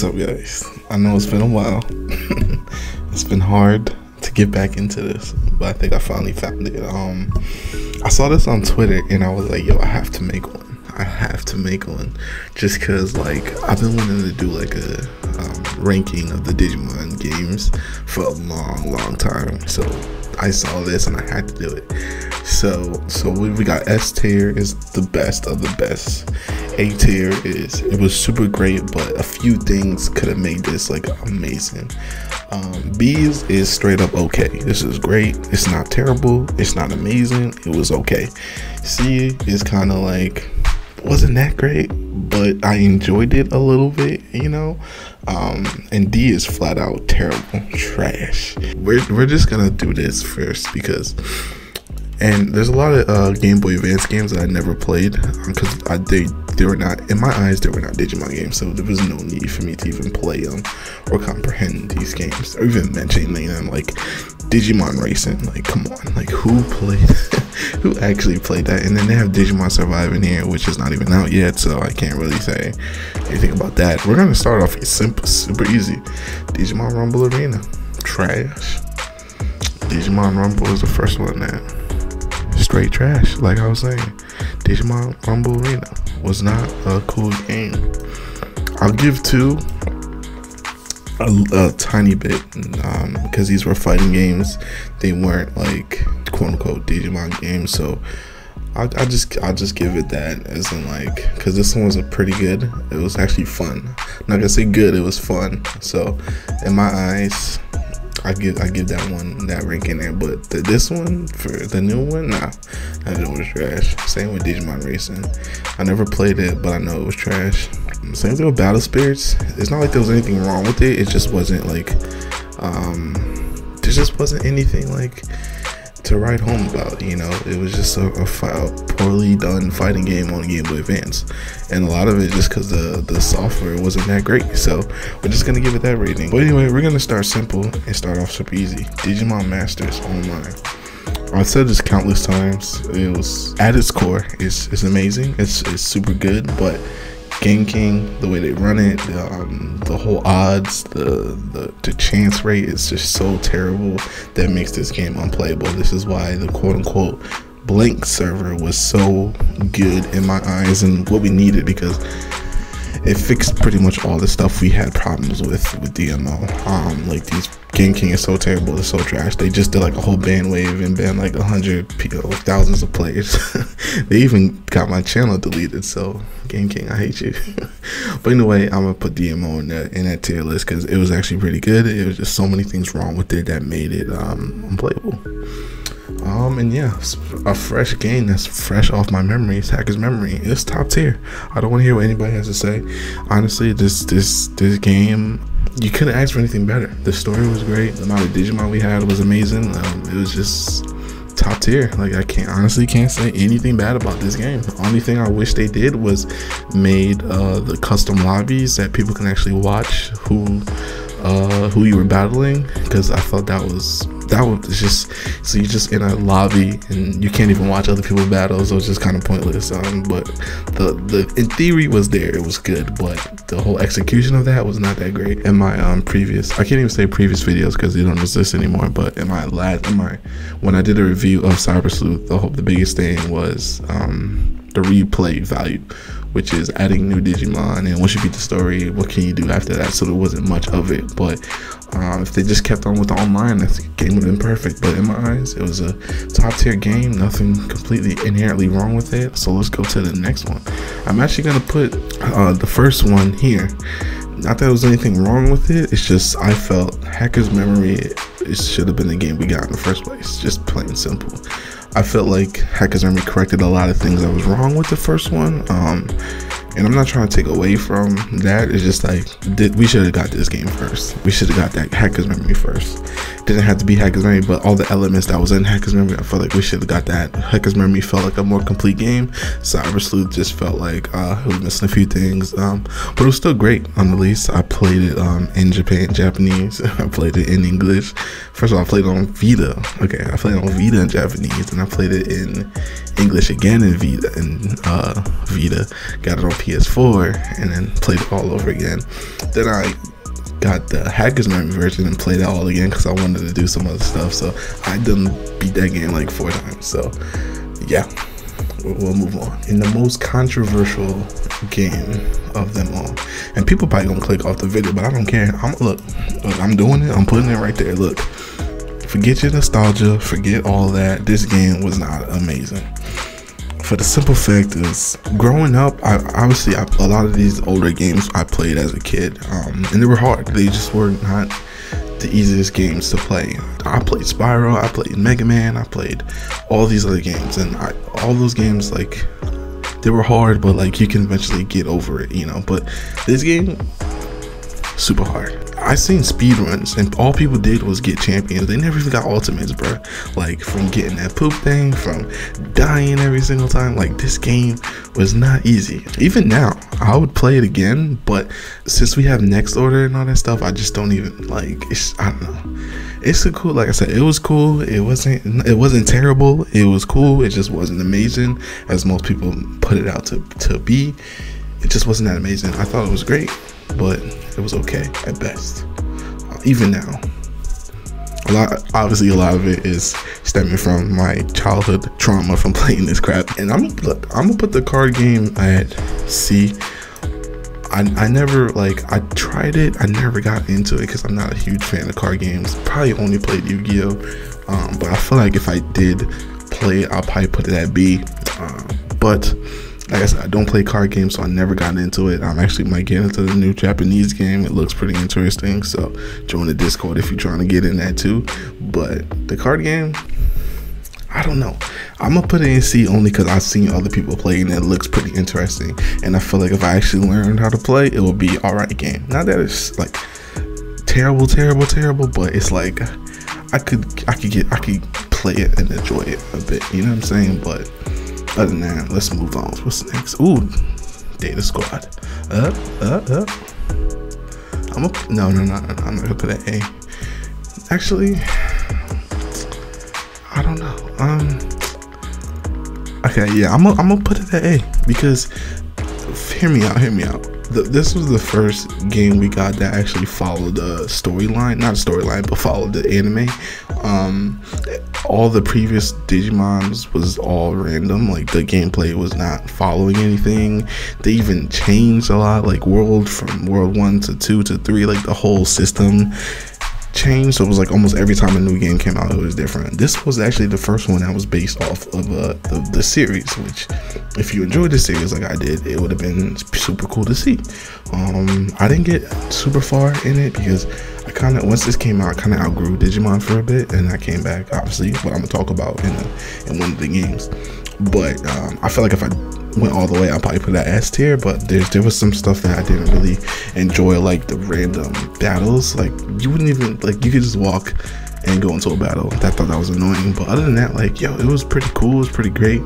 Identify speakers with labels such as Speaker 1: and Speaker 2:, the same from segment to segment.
Speaker 1: What's up, guys? I know it's been a while. it's been hard to get back into this, but I think I finally found it. Um, I saw this on Twitter and I was like, yo, I have to make one. I have to make one just because, like, I've been wanting to do like a um, ranking of the Digimon games for a long, long time. So I saw this and I had to do it. So, so we got S tier is the best of the best. A tier is it was super great, but a few things could have made this like amazing. Um, B's is straight up okay. This is great. It's not terrible. It's not amazing. It was okay. C is kind of like wasn't that great, but I enjoyed it a little bit, you know. Um, and D is flat out terrible, trash. We're we're just gonna do this first because and there's a lot of uh, Game Boy Advance games that I never played because um, they they were not in my eyes they were not Digimon games, so there was no need for me to even play them or comprehend these games or even mentioning them like Digimon Racing. Like, come on, like who played, who actually played that? And then they have Digimon Survive in here, which is not even out yet, so I can't really say anything about that. We're gonna start off simple, super easy. Digimon Rumble Arena, trash. Digimon Rumble is the first one that straight trash. Like I was saying, Digimon Rumble Arena was not a cool game. I'll give two a, a tiny bit um, because these were fighting games. They weren't like quote unquote Digimon games. So I, I just I'll just give it that as in like because this one was a pretty good. It was actually fun. I'm not gonna say good. It was fun. So in my eyes, I give I give that one that ranking there, but the, this one for the new one, nah, that one was trash. Same with Digimon Racing. I never played it, but I know it was trash. Same thing with Battle Spirits. It's not like there was anything wrong with it. It just wasn't like, um, there just wasn't anything like to write home about. You know, it was just a, a, poorly done fighting game on Game Boy Advance, and a lot of it just because the the software wasn't that great. So we're just gonna give it that rating. But anyway, we're gonna start simple and start off super easy. Digimon Masters Online. I've said this countless times. It was at its core, it's, it's amazing. It's, it's super good, but Genking, the way they run it, the, um, the whole odds, the, the the chance rate is just so terrible that makes this game unplayable. This is why the quote unquote blank server was so good in my eyes and what we needed because it fixed pretty much all the stuff we had problems with with DMO. Um, like these Game King is so terrible, it's so trash. They just did like a whole ban wave and banned like a hundred people, thousands of players. they even got my channel deleted. So Game King, I hate you. but anyway, I'm gonna put DMO in that in that tier list because it was actually pretty good. It was just so many things wrong with it that made it um, unplayable. Um, and yeah, a fresh game that's fresh off my memory. It's Hacker's Memory. It's top tier. I don't want to hear what anybody has to say. Honestly, this this this game, you couldn't ask for anything better. The story was great. The amount of Digimon we had was amazing. Um, it was just top tier. Like I can't honestly can't say anything bad about this game. The only thing I wish they did was made uh, the custom lobbies that people can actually watch who uh, who you were battling because I thought that was that was just so you're just in a lobby and you can't even watch other people battle so it's just kind of pointless um, but the the in theory was there it was good but the whole execution of that was not that great in my um previous i can't even say previous videos because they don't exist anymore but in my last in my when i did a review of cyber sleuth the the biggest thing was um the replay value which is adding new Digimon and once you beat the story, what can you do after that? So there wasn't much of it, but um, if they just kept on with the online, the game would have been perfect. But in my eyes, it was a top tier game, nothing completely inherently wrong with it. So let's go to the next one. I'm actually gonna put uh, the first one here. Not that there was anything wrong with it, it's just I felt Hacker's Memory it should have been the game we got in the first place, just plain simple. I felt like Hacker's Memory corrected a lot of things that was wrong with the first one. Um, and I'm not trying to take away from that. It's just like we should have got this game first. We should have got that Hacker's Memory first. Didn't have to be Hacker's Memory, but all the elements that was in Hacker's Memory, I felt like we should have got that. Hacker's Memory felt like a more complete game. Cyber Sleuth just felt like uh, it was missing a few things, um, but it was still great. On the least, I played it um, in Japan, Japanese. I played it in English. First of all, I played on Vita. Okay, I played on Vita in Japanese, and I played it in English again in Vita and uh, Vita. Got it on PS4 and then played it all over again. Then I got the Hackers Memory version and played it all again because I wanted to do some other stuff. So I done beat that game like four times. So yeah, we'll move on. In the most controversial game of them all, and people probably gonna click off the video, but I don't care. I'm look, look, I'm doing it. I'm putting it right there. Look, forget your nostalgia, forget all that. This game was not amazing for the simple fact is growing up i obviously I, a lot of these older games i played as a kid um, and they were hard. They just were not the easiest games to play. I played spyro i played mega man i played all these other games and I, all those games like they were hard but like you can eventually get over it you know? But this game super hard I seen speed runs and all people did was get champions. They never even got ultimates, bro. Like from getting that poop thing, from dying every single time. Like this game was not easy. Even now, I would play it again, but since we have next order and all that stuff, I just don't even like. It's I don't know. It's a cool. Like I said, it was cool. It wasn't. It wasn't terrible. It was cool. It just wasn't amazing as most people put it out to to be. It just wasn't that amazing. I thought it was great but it was okay at best. Even now, a lot obviously a lot of it is stemming from my childhood trauma from playing this crap. And I'm look, I'm gonna put the card game at C. I, I never like I tried it. I never got into it because I'm not a huge fan of card games. Probably only played Yu-Gi-Oh, um, but I feel like if I did play, I'll probably put it at B. Uh, but like I said, I don't play card games, so I never got into it. I'm actually might get into the new Japanese game. It looks pretty interesting. So join the Discord if you're trying to get in that too. But the card game, I don't know. I'm gonna put it in C only because I've seen other people play and it looks pretty interesting. And I feel like if I actually learned how to play, it will be alright game. Not that it's like terrible, terrible, terrible, but it's like I could I could get I could play it and enjoy it a bit. You know what I'm saying? But other than that, let's move on. What's next? Ooh, Data Squad. Up, up, up. I'm a no, no, no, no. I'm not gonna put an A. Actually, I don't know. Um. Okay, yeah, I'm gonna I'm gonna put it at A because hear me out. Hear me out the, this was the first game we got that actually followed the storyline, not storyline, but followed the anime. Um, all the previous Digimons was all random. Like the gameplay was not following anything. They even changed a lot, like World from World One to Two to Three. Like the whole system changed. So it was like almost every time a new game came out, it was different. This was actually the first one that was based off of uh, the, the series, which, if you enjoyed the series like I did, it would have been super cool to see. Um, I didn't get super far in it because I kind of once this came out, kind of outgrew Digimon for a bit, and I came back. Obviously, what I'm gonna talk about in in one of the games. But um, I feel like if I went all the way, I'd probably put that S tier. But there's there was some stuff that I didn't really enjoy, like the random battles. Like you wouldn't even like you could just walk and go into a battle. I thought that was annoying. But other than that, like yo, it was pretty cool. It was pretty great.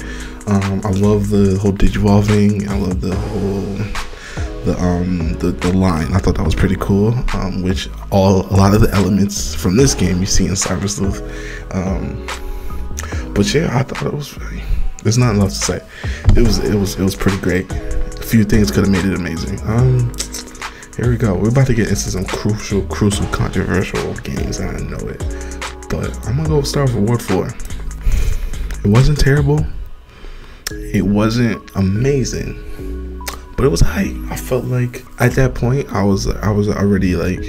Speaker 1: Um, I love the whole digivolving. I love the whole the um the, the line. I thought that was pretty cool. Um, which all a lot of the elements from this game you see in Cyber Sleuth. Um, but yeah, I thought it was there's not enough to say. It was it was it was pretty great. A few things could have made it amazing. Um, here we go. We're about to get into some crucial, crucial, controversial games. I know it, but I'm gonna go start with World Four. It wasn't terrible. It wasn't amazing, but it was high. I felt like at that point I was I was already like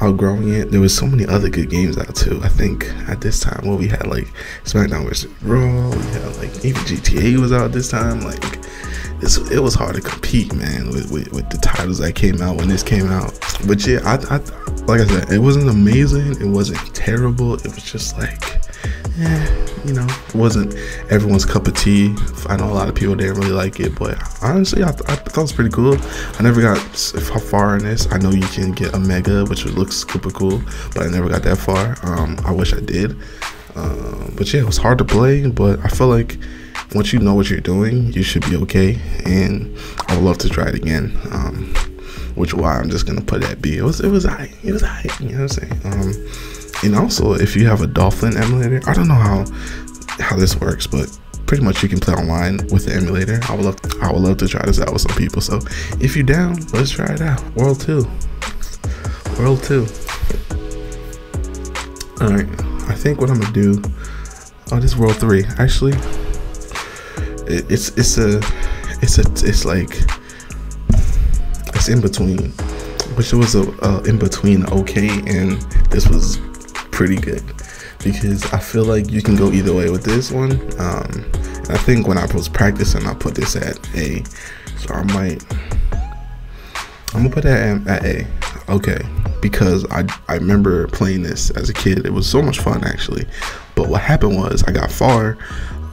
Speaker 1: outgrowing it. There was so many other good games out too. I think at this time, where we had like SmackDown vs. Raw, we had like even GTA was out this time. Like it was hard to compete, man, with, with, with, the titles that came out when this came out. But yeah, I, I like I said, it wasn't amazing. It wasn't terrible. It was just like, yeah, you know, wasn't everyone's cup of tea. I know a lot of people didn't really like it, but honestly, I, th- I thought it was pretty cool. I never got far in this. I know you can get a mega, which looks super cool, but I never got that far. Um, I wish I did. Uh, but yeah, it was hard to play, but I feel like once you know what you're doing, you should be okay. And I would love to try it again. Um, which why I'm just gonna put that B. It was it was high. It was high. You know what I'm saying? Um, and also, if you have a Dolphin emulator, I don't know how how this works, but pretty much you can play online with the emulator. I would love, I would love to try this out with some people. So if you're down, let's try it out. World two, World two. All right, I think what I'm gonna do. Oh, this World three. Actually, it, it's it's a it's a it's like it's in between, which it was a, a in between okay, and this was pretty good because I feel like you can go either way with this one. Um, I think when I was practicing, I put this at A, so I might. I'm gonna put that at A. Okay, because I I remember playing this as a kid. It was so much fun actually. But what happened was I got far.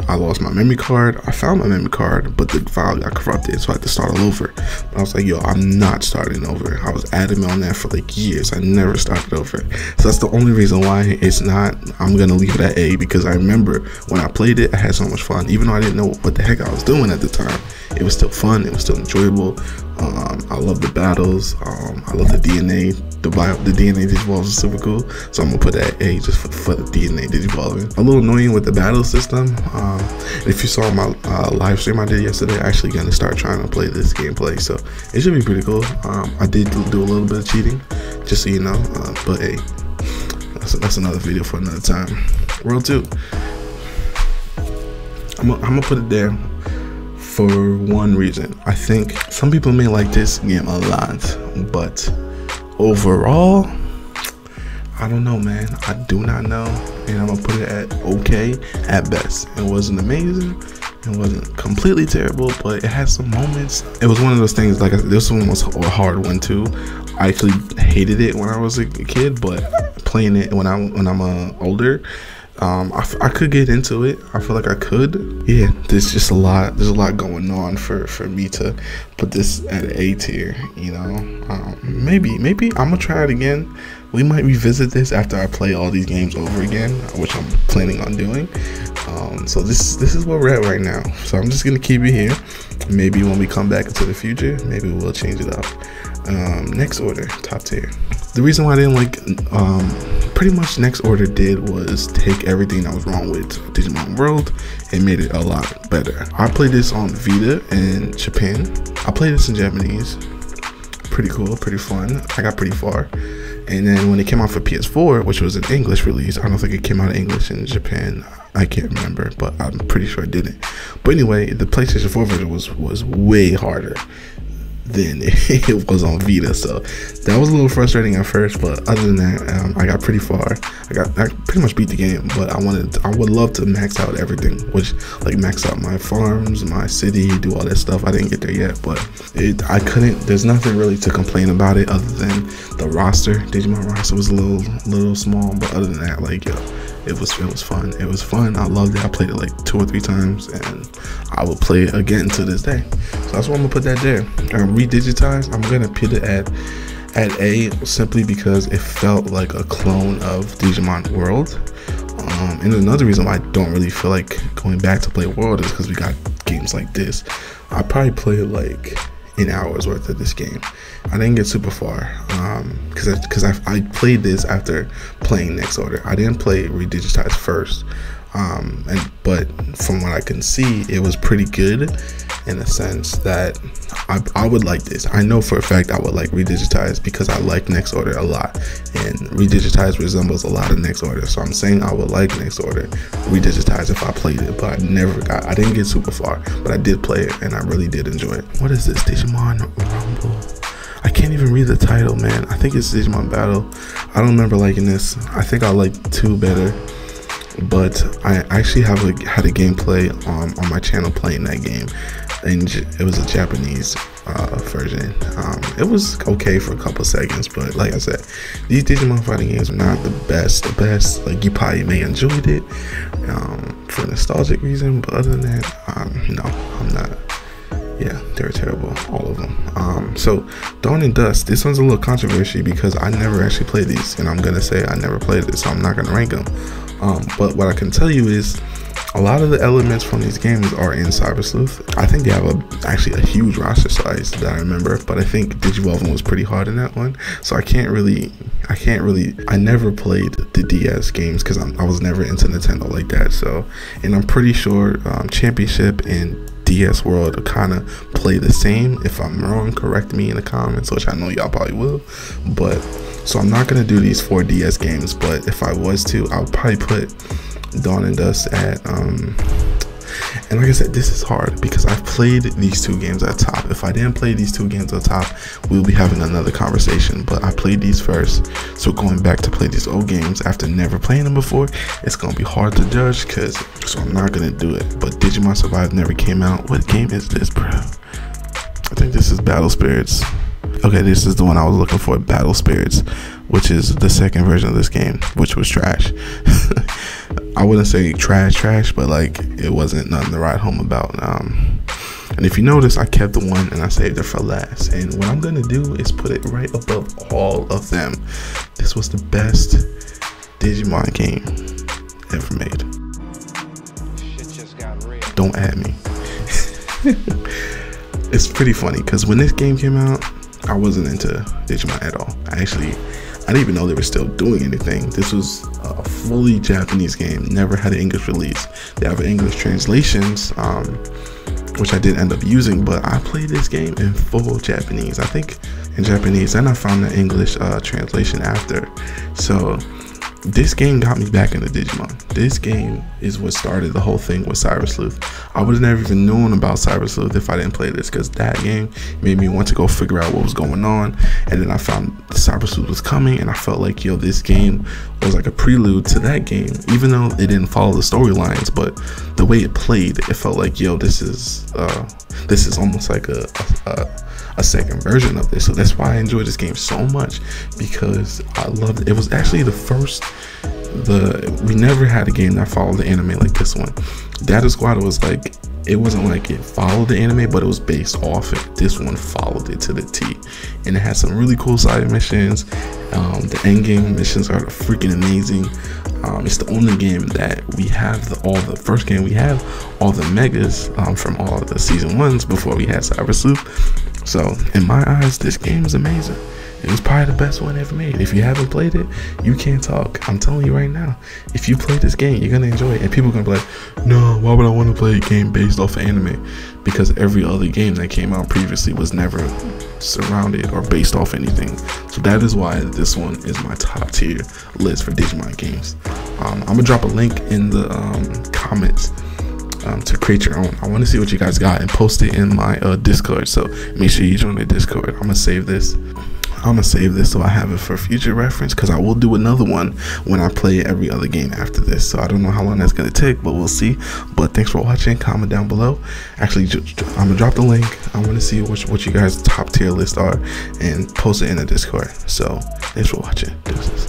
Speaker 1: I lost my memory card. I found my memory card, but the file got corrupted, so I had to start all over. But I was like, yo, I'm not starting over. I was adamant on that for like years. I never started over. So that's the only reason why it's not, I'm gonna leave it at A because I remember when I played it, I had so much fun. Even though I didn't know what the heck I was doing at the time, it was still fun, it was still enjoyable. Um, I love the battles. Um, I love the DNA. The bio, the DNA digivolves is super cool. So I'm gonna put that A just for, for the DNA digivolving. A little annoying with the battle system. Um, if you saw my uh, live stream I did yesterday, I'm actually gonna start trying to play this gameplay. So it should be pretty cool. Um, I did do a little bit of cheating, just so you know. Uh, but hey, that's, that's another video for another time. World two. I'm, I'm gonna put it there for one reason. I think some people may like this game a lot, but overall, I don't know, man. I do not know, and I'm gonna put it at okay at best. It wasn't amazing. It wasn't completely terrible, but it had some moments. It was one of those things. Like this one was a hard one too. I actually hated it when I was a kid, but playing it when I when I'm uh, older, um, I, I could get into it. I feel like I could. Yeah, there's just a lot. There's a lot going on for for me to put this at A tier. You know, um, maybe maybe I'm gonna try it again. We might revisit this after I play all these games over again, which I'm planning on doing. Um, so this this is where we're at right now. So I'm just gonna keep it here. Maybe when we come back into the future, maybe we'll change it up. Um, next order, top tier. The reason why I didn't like, um, pretty much next order did was take everything that was wrong with Digimon World and made it a lot better. I played this on Vita in Japan. I played this in Japanese. Pretty cool, pretty fun. I got pretty far. And then when it came out for PS4, which was an English release, I don't think it came out in English in Japan. I can't remember, but I'm pretty sure it didn't. But anyway, the PlayStation 4 version was was way harder than it was on Vita. So that was a little frustrating at first, but other than that, um, I got pretty far. I got I pretty much beat the game, but I wanted I would love to max out everything, which like max out my farms, my city, do all that stuff. I didn't get there yet, but it I couldn't. There's nothing really to complain about it other than the roster. Digimon roster was a little little small, but other than that, like yo, it was it was fun. It was fun. I loved it. I played it like two or three times, and I will play it again to this day. So that's why I'm gonna put that there. Um, redigitize. I'm gonna put it at at A simply because it felt like a clone of Digimon World. Um, and another reason why I don't really feel like going back to play World is because we got games like this. I probably played like an hour's worth of this game. I didn't get super far because um, because I, I, I, played this after playing Next Order. I didn't play Redigitize first, um, and but from what I can see, it was pretty good in the sense that I, I would like this. I know for a fact I would like Redigitize because I like Next Order a lot, and Redigitize resembles a lot of Next Order. So I'm saying I would like Next Order Redigitize if I played it, but I never got. I didn't get super far, but I did play it, and I really did enjoy it. What is this? Digimon Rumble. I can't even read the title, man. I think it's Digimon Battle. I don't remember liking this. I think I like two better but I actually have a, had a gameplay on, on my channel playing that game and it was a Japanese uh, version. Um, it was okay for a couple seconds, but like I said, these Digimon fighting games are not the best. The best, like you probably may enjoyed it um, for nostalgic reason, but other than that, um, no, I'm not. Yeah, they're terrible, all of them. Um, so, Dawn and Dusk, this one's a little controversial because I never actually played these, and I'm gonna say I never played it, so I'm not gonna rank them. Um, but what I can tell you is, a lot of the elements from these games are in Cyber Sleuth. I think they have a actually a huge roster size that I remember, but I think Digivolving was pretty hard in that one. So I can't really, I can't really, I never played the DS games because I was never into Nintendo like that. So, and I'm pretty sure um, Championship and DS World to kind of play the same. If I'm wrong, correct me in the comments, which I know y'all probably will. But so I'm not gonna do these four DS games, but if I was to, I would probably put Dawn and Dusk at um and like I said, this is hard because I've played these two games at top. If I didn't play these two games at top, we'll be having another conversation. But I played these first. So going back to play these old games after never playing them before, it's gonna be hard to judge because so I'm not gonna do it. But Digimon Survive never came out. What game is this, bro? I think this is Battle Spirits. Okay, this is the one I was looking for, Battle Spirits, which is the second version of this game, which was trash. I wouldn't say trash, trash, but like it wasn't nothing to write home about. Um, and if you notice, I kept the one and I saved it for last. And what I'm gonna do is put it right above all of them. This was the best Digimon game ever made. Don't add me. it's pretty funny because when this game came out, I wasn't into Digimon at all. I actually I didn't even know they were still doing anything. This was a fully Japanese game, never had an English release. They have English translations, um, which I did end up using, but I played this game in full Japanese. I think in Japanese, and I found the English uh, translation after. So this game got me back into Digimon. This game is what started the whole thing with Cyber Sleuth. I would have never even known about Cyber Sleuth if I didn't play this because that game made me want to go figure out what was going on. And then I found Cyber Sleuth was coming and I felt like, yo, this game was like a prelude to that game, even though it didn't follow the storylines, but the way it played, it felt like, yo, this is, uh, this is almost like a, a, a a second version of this. So that's why I enjoy this game so much because I loved it. It was actually the first the we never had a game that followed the anime like this one. Data Squad was like it wasn't like it followed the anime, but it was based off it. This one followed it to the T, and it had some really cool side missions. Um, the end game missions are freaking amazing. Um, it's the only game that we have the, all the first game we have all the megas um, from all the season ones before we had Cyber Sleuth. So, in my eyes, this game is amazing. It was probably the best one ever made. If you haven't played it, you can't talk. I'm telling you right now. If you play this game, you're gonna enjoy it. And people are gonna be like, no, why would I want to play a game based off of anime? Because every other game that came out previously was never surrounded or based off anything. So that is why this one is my top tier list for Digimon games. Um, I'm gonna drop a link in the um, comments um, to create your own. I want to see what you guys got and post it in my uh, Discord. So make sure you join the Discord. I'm gonna save this. I'm gonna save this so I have it for future reference because I will do another one when I play every other game after this. So I don't know how long that's gonna take, but we'll see. But thanks for watching. Comment down below. Actually, I'm gonna drop the link. I want to see what what you guys top tier list are and post it in the Discord. So thanks for watching. Deuces.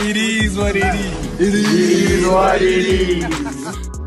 Speaker 2: It is what it is. It is what it is.